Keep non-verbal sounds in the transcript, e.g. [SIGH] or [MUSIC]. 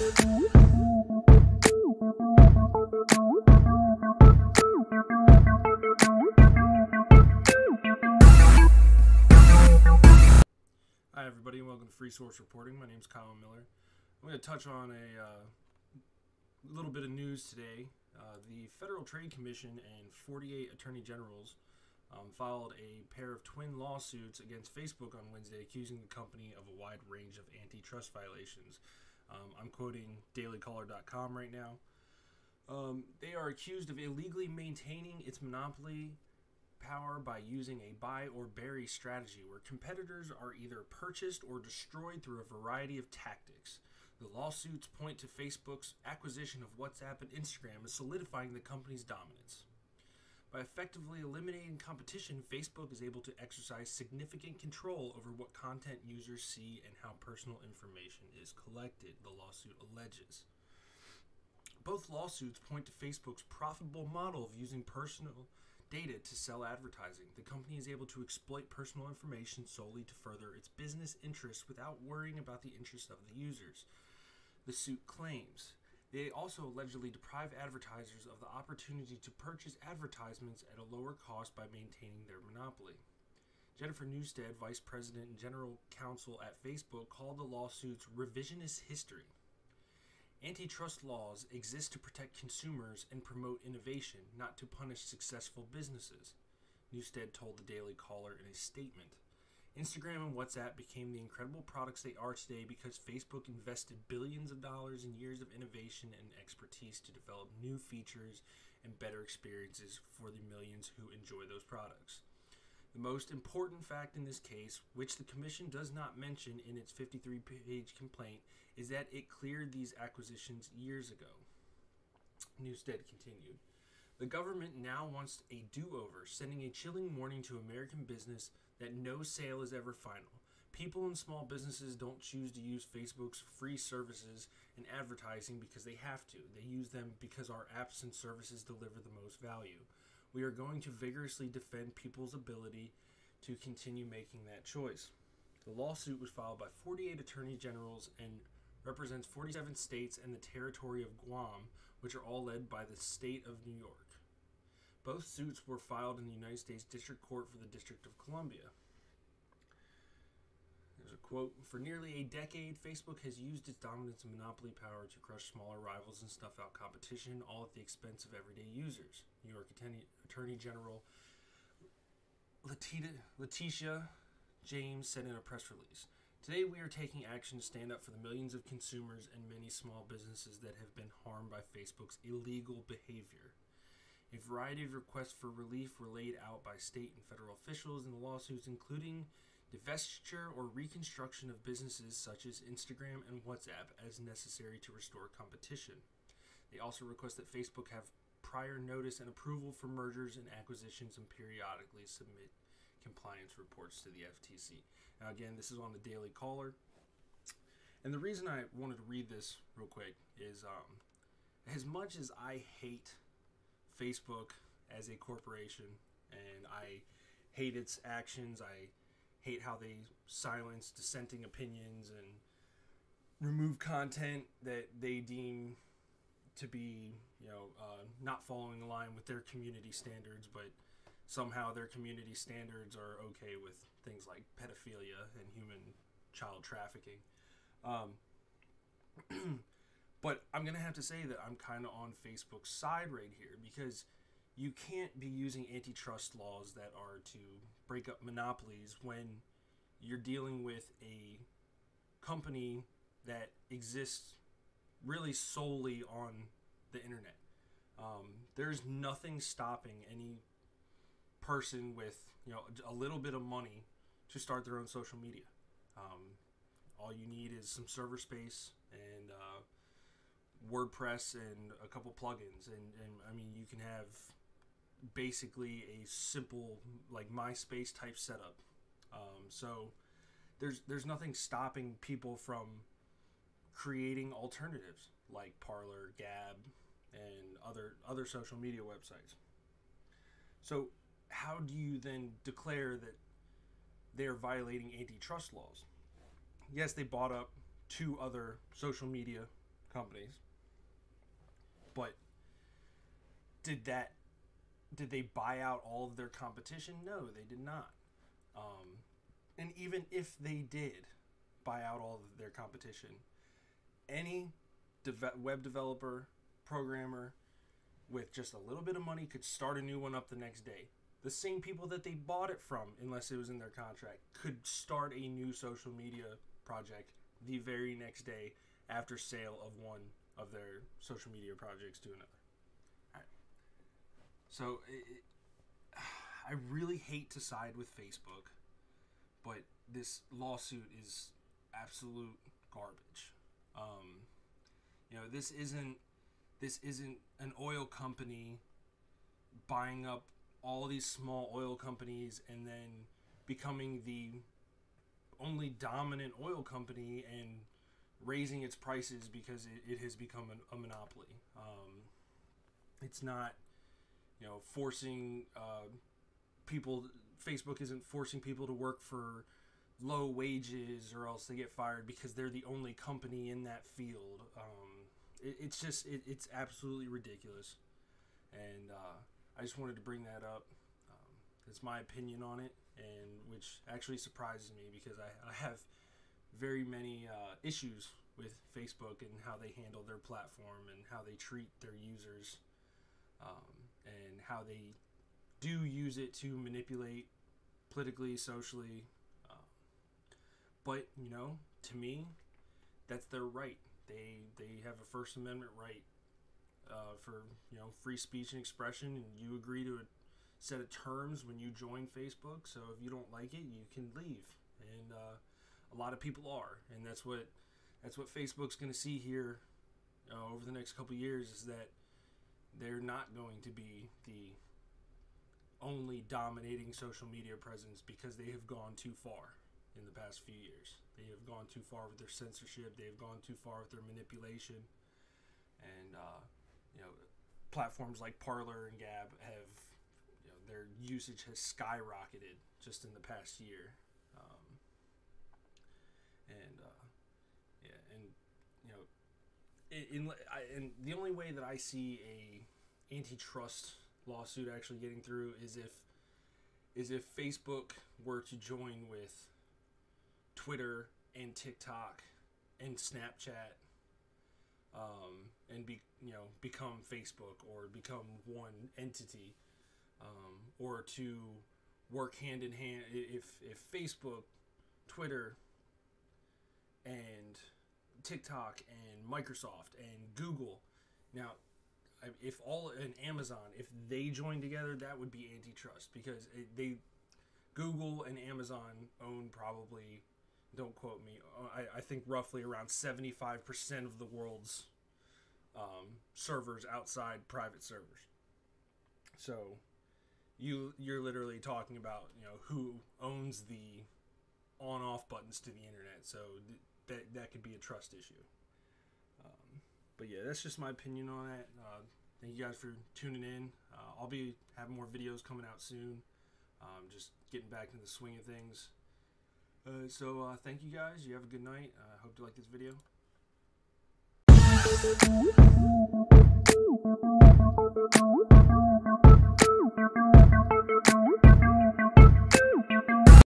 Hi, everybody, and welcome to Free Source Reporting. My name is Kyle Miller. I'm going to touch on a uh, little bit of news today. Uh, the Federal Trade Commission and 48 attorney generals um, filed a pair of twin lawsuits against Facebook on Wednesday, accusing the company of a wide range of antitrust violations. Um, I'm quoting dailycaller.com right now. Um, they are accused of illegally maintaining its monopoly power by using a buy or bury strategy where competitors are either purchased or destroyed through a variety of tactics. The lawsuits point to Facebook's acquisition of WhatsApp and Instagram as solidifying the company's dominance. By effectively eliminating competition, Facebook is able to exercise significant control over what content users see and how personal information is collected, the lawsuit alleges. Both lawsuits point to Facebook's profitable model of using personal data to sell advertising. The company is able to exploit personal information solely to further its business interests without worrying about the interests of the users. The suit claims they also allegedly deprive advertisers of the opportunity to purchase advertisements at a lower cost by maintaining their monopoly. Jennifer Newstead, Vice President and General Counsel at Facebook, called the lawsuits revisionist history. Antitrust laws exist to protect consumers and promote innovation, not to punish successful businesses, Newstead told the Daily Caller in a statement. Instagram and WhatsApp became the incredible products they are today because Facebook invested billions of dollars in years of innovation and expertise to develop new features and better experiences for the millions who enjoy those products. The most important fact in this case, which the Commission does not mention in its 53 page complaint, is that it cleared these acquisitions years ago. Newstead continued. The government now wants a do over, sending a chilling warning to American business that no sale is ever final. People and small businesses don't choose to use Facebook's free services and advertising because they have to. They use them because our apps and services deliver the most value. We are going to vigorously defend people's ability to continue making that choice. The lawsuit was filed by 48 attorney generals and represents 47 states and the territory of Guam, which are all led by the state of New York. Both suits were filed in the United States District Court for the District of Columbia. There's a quote For nearly a decade, Facebook has used its dominance and monopoly power to crush smaller rivals and snuff out competition, all at the expense of everyday users. New York Attorney, Attorney General Letitia James said in a press release. Today, we are taking action to stand up for the millions of consumers and many small businesses that have been harmed by Facebook's illegal behavior. A variety of requests for relief were laid out by state and federal officials in the lawsuits, including divestiture or reconstruction of businesses such as Instagram and WhatsApp as necessary to restore competition. They also request that Facebook have prior notice and approval for mergers and acquisitions and periodically submit compliance reports to the FTC. Now, again, this is on the Daily Caller. And the reason I wanted to read this real quick is um, as much as I hate Facebook as a corporation and I hate its actions, I hate how they silence dissenting opinions and remove content that they deem to be, you know, uh, not following the line with their community standards, but somehow their community standards are okay with things like pedophilia and human child trafficking. Um, [CLEARS THROAT] but I'm going to have to say that I'm kind of on Facebook's side right here because you can't be using antitrust laws that are to break up monopolies when you're dealing with a company that exists really solely on the internet. Um, there's nothing stopping any person with you know a little bit of money to start their own social media. Um, all you need is some server space WordPress and a couple plugins, and, and I mean you can have basically a simple like MySpace type setup. Um, so there's there's nothing stopping people from creating alternatives like Parler, Gab, and other other social media websites. So how do you then declare that they're violating antitrust laws? Yes, they bought up two other social media companies. But did that did they buy out all of their competition? No, they did not. Um, and even if they did buy out all of their competition, any web developer, programmer with just a little bit of money could start a new one up the next day. The same people that they bought it from, unless it was in their contract, could start a new social media project the very next day after sale of one of their social media projects to another. So it, I really hate to side with Facebook, but this lawsuit is absolute garbage. Um, you know, this isn't this isn't an oil company buying up all these small oil companies and then becoming the only dominant oil company and raising its prices because it, it has become an, a monopoly. Um, it's not you know, forcing uh, people. Facebook isn't forcing people to work for low wages or else they get fired because they're the only company in that field. Um, it, it's just it, it's absolutely ridiculous, and uh, I just wanted to bring that up. Um, it's my opinion on it, and which actually surprises me because I, I have very many uh, issues with Facebook and how they handle their platform and how they treat their users. Um, and how they do use it to manipulate politically, socially. Um, but you know, to me, that's their right. They they have a First Amendment right uh, for you know free speech and expression, and you agree to a set of terms when you join Facebook. So if you don't like it, you can leave, and uh, a lot of people are, and that's what that's what Facebook's going to see here uh, over the next couple years is that they're not going to be the only dominating social media presence because they have gone too far in the past few years. They have gone too far with their censorship. They have gone too far with their manipulation, and uh, you know, platforms like Parler and Gab have you know, their usage has skyrocketed just in the past year. And uh, yeah, and you know, in I, and the only way that I see a antitrust lawsuit actually getting through is if is if Facebook were to join with Twitter and TikTok and Snapchat um, and be you know become Facebook or become one entity um, or to work hand in hand if if Facebook, Twitter, and TikTok and Microsoft and Google. Now, if all and Amazon, if they join together, that would be antitrust because it, they, Google and Amazon own probably, don't quote me, uh, I, I think roughly around seventy five percent of the world's um, servers outside private servers. So, you you're literally talking about you know who owns the on off buttons to the internet. So that that could be a trust issue. Um, but yeah, that's just my opinion on it. Uh, thank you guys for tuning in. Uh, I'll be having more videos coming out soon. Um, just getting back into the swing of things. Uh, so uh, thank you guys. You have a good night. I hope you like this video.